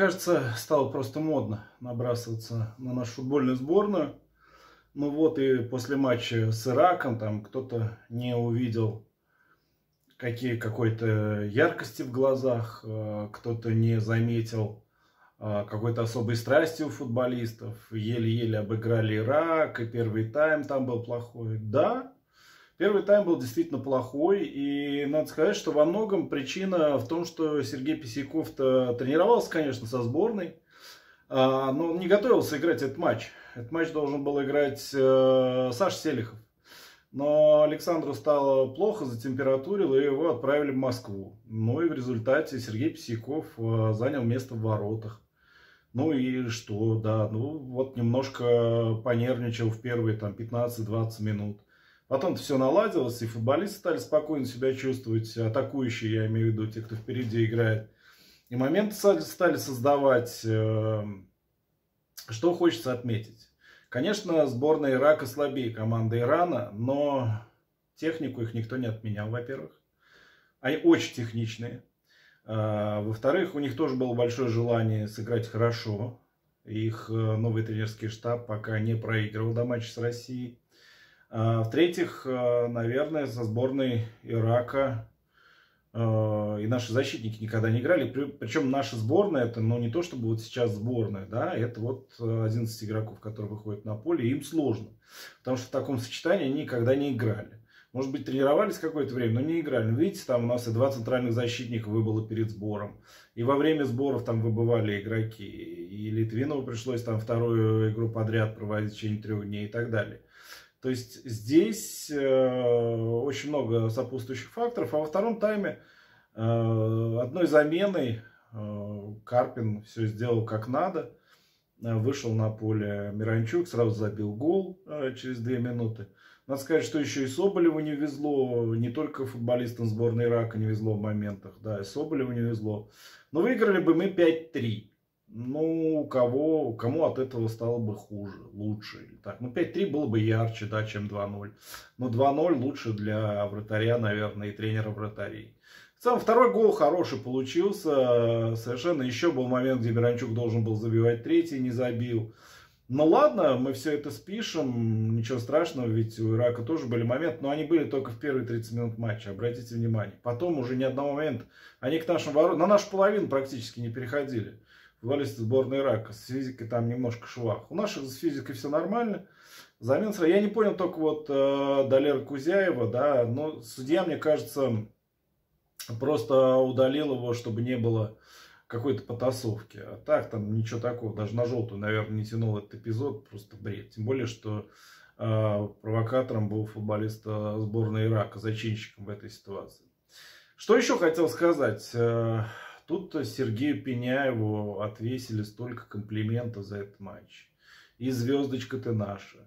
кажется, стало просто модно набрасываться на нашу футбольную сборную. Ну вот и после матча с Ираком там кто-то не увидел какие какой-то яркости в глазах, э, кто-то не заметил э, какой-то особой страсти у футболистов. Еле-еле обыграли Ирак, и первый тайм там был плохой. Да, Первый тайм был действительно плохой, и надо сказать, что во многом причина в том, что Сергей Писяков-то тренировался, конечно, со сборной, а, но он не готовился играть этот матч. Этот матч должен был играть э, Саша Селихов. Но Александру стало плохо, затемпературил, и его отправили в Москву. Ну и в результате Сергей Писяков э, занял место в воротах. Ну и что, да, ну вот немножко понервничал в первые там 15-20 минут. Потом все наладилось, и футболисты стали спокойно себя чувствовать, атакующие, я имею в виду, те, кто впереди играет. И моменты стали создавать, э, что хочется отметить. Конечно, сборная Ирака слабее команды Ирана, но технику их никто не отменял, во-первых. Они очень техничные. А, во-вторых, у них тоже было большое желание сыграть хорошо. Их э, новый тренерский штаб пока не проигрывал до матча с Россией. А, в-третьих, э, наверное, со сборной Ирака э, и наши защитники никогда не играли. Причем наша сборная, это ну, не то чтобы вот сейчас сборная, да, это вот 11 игроков, которые выходят на поле, им сложно. Потому что в таком сочетании они никогда не играли. Может быть, тренировались какое-то время, но не играли. Ну, видите, там у нас и два центральных защитника выбыло перед сбором. И во время сборов там выбывали игроки. И Литвинову пришлось там вторую игру подряд проводить в течение трех дней и так далее. То есть здесь э, очень много сопутствующих факторов. А во втором тайме э, одной заменой э, Карпин все сделал как надо. Вышел на поле Миранчук, сразу забил гол через две минуты. Надо сказать, что еще и Соболеву не везло, не только футболистам сборной Ирака не везло в моментах, да, и Соболеву не везло. Но выиграли бы мы 5-3 ну, кого, кому от этого стало бы хуже, лучше. Так, ну, 5-3 было бы ярче, да, чем 2-0. Но 2-0 лучше для вратаря, наверное, и тренера вратарей. В целом, второй гол хороший получился. Совершенно еще был момент, где Миранчук должен был забивать третий, не забил. Ну ладно, мы все это спишем, ничего страшного, ведь у Ирака тоже были моменты, но они были только в первые 30 минут матча, обратите внимание. Потом уже ни одного момента, они к нашим воротам, на нашу половину практически не переходили футболисты сборной Ирака. С физикой там немножко швах. У наших с физикой все нормально. Замен. Я не понял только вот э, Далера Кузяева, да, но судья, мне кажется, просто удалил его, чтобы не было какой-то потасовки. А так там ничего такого. Даже на желтую, наверное, не тянул этот эпизод. Просто бред. Тем более, что э, провокатором был футболист э, сборной Ирака, зачинщиком в этой ситуации. Что еще хотел сказать? Э, Тут Сергею Пеняеву отвесили столько комплиментов за этот матч. И звездочка ты наша,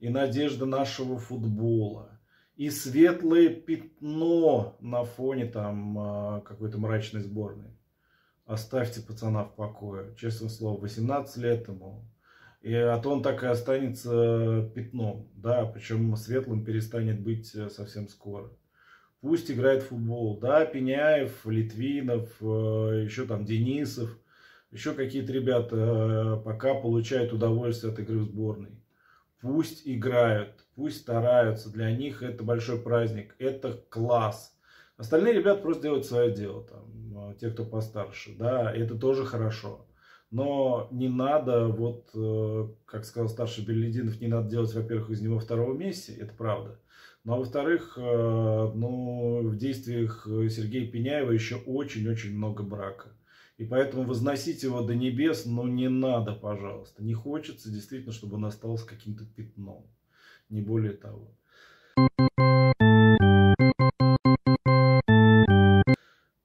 и надежда нашего футбола, и светлое пятно на фоне там а, какой-то мрачной сборной. Оставьте пацана в покое. Честное слово, 18 лет ему. И, а то он так и останется пятном. Да, причем светлым перестанет быть э, совсем скоро. Пусть играет в футбол. Да, Пеняев, Литвинов, э, еще там Денисов, еще какие-то ребята э, пока получают удовольствие от игры в сборной. Пусть играют, пусть стараются. Для них это большой праздник, это класс. Остальные ребята просто делают свое дело. Там, э, те, кто постарше. Да, это тоже хорошо. Но не надо, вот, как сказал старший Беллидинов, не надо делать, во-первых, из него второго Месси, это правда. Ну, а во-вторых, э, ну, в действиях Сергея Пеняева еще очень-очень много брака. И поэтому возносить его до небес, ну, не надо, пожалуйста. Не хочется действительно, чтобы он остался каким-то пятном. Не более того.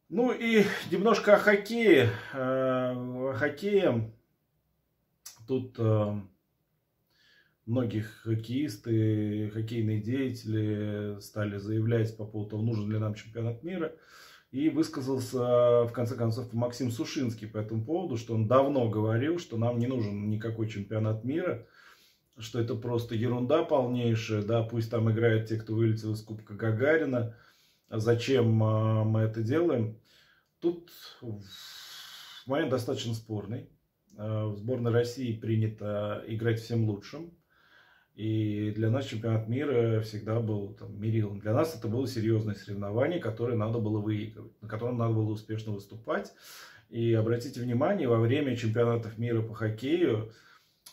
Ну и немножко о хоккее. Э, о хоккее. Тут э, многих хоккеисты, хоккейные деятели стали заявлять по поводу того, нужен ли нам чемпионат мира. И высказался, в конце концов, Максим Сушинский по этому поводу, что он давно говорил, что нам не нужен никакой чемпионат мира, что это просто ерунда полнейшая, да, пусть там играют те, кто вылетел из Кубка Гагарина, зачем а, мы это делаем. Тут момент достаточно спорный. Э, в сборной России принято играть всем лучшим. И для нас чемпионат мира всегда был там, мерилом. Для нас это было серьезное соревнование, которое надо было выигрывать, на котором надо было успешно выступать. И обратите внимание, во время чемпионатов мира по хоккею,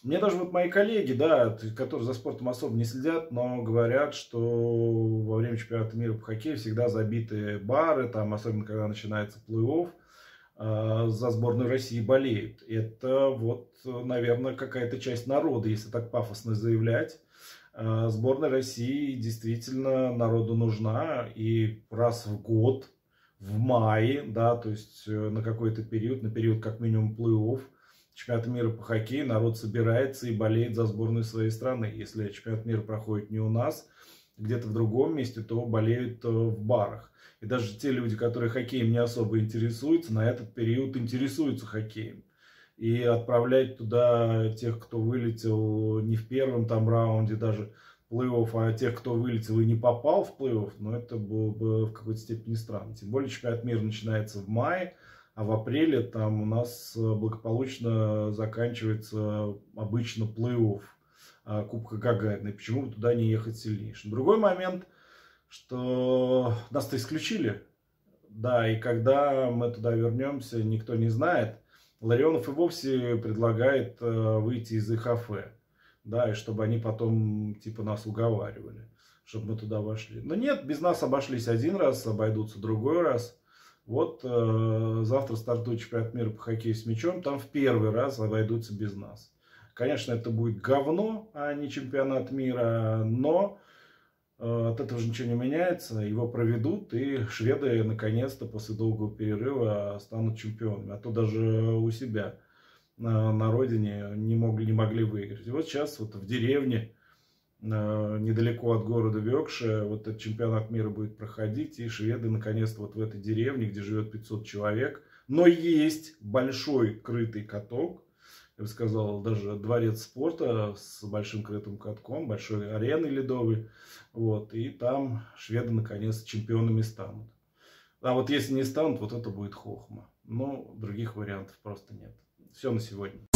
мне даже вот мои коллеги, да, которые за спортом особо не следят, но говорят, что во время чемпионата мира по хоккею всегда забиты бары, там, особенно когда начинается плей-офф, за сборную России болеют. Это вот, наверное, какая-то часть народа, если так пафосно заявлять. Э, сборная России действительно народу нужна, и раз в год, в мае, да, то есть э, на какой-то период, на период как минимум плей-офф, чемпионат мира по хоккею народ собирается и болеет за сборную своей страны. Если чемпионат мира проходит не у нас, где-то в другом месте, то болеют э, в барах. И даже те люди, которые хоккеем не особо интересуются, на этот период интересуются хоккеем. И отправлять туда тех, кто вылетел не в первом там раунде даже плей-офф, а тех, кто вылетел и не попал в плей-офф, ну это было бы в какой-то степени странно. Тем более чемпионат мира начинается в мае, а в апреле там у нас э, благополучно заканчивается обычно плей-офф Кубка Гагарина. Почему бы туда не ехать сильнейшим? Другой момент, что нас-то исключили. Да, и когда мы туда вернемся, никто не знает. Ларионов и вовсе предлагает э, выйти из ИХФ. Да, и чтобы они потом типа нас уговаривали, чтобы мы туда вошли. Но нет, без нас обошлись один раз, обойдутся другой раз. Вот э, завтра стартует чемпионат мира по хоккею с мячом, там в первый раз обойдутся без нас. Конечно, это будет говно, а не чемпионат мира, но э, от этого же ничего не меняется. Его проведут, и шведы наконец-то после долгого перерыва станут чемпионами. А то даже у себя на, на родине не могли, не могли выиграть. И вот сейчас вот в деревне недалеко от города Векше вот этот чемпионат мира будет проходить, и шведы наконец-то вот в этой деревне, где живет 500 человек, но есть большой крытый каток, я бы сказал, даже дворец спорта с большим крытым катком, большой ареной ледовой, вот, и там шведы наконец чемпионами станут. А вот если не станут, вот это будет хохма. Но других вариантов просто нет. Все на сегодня.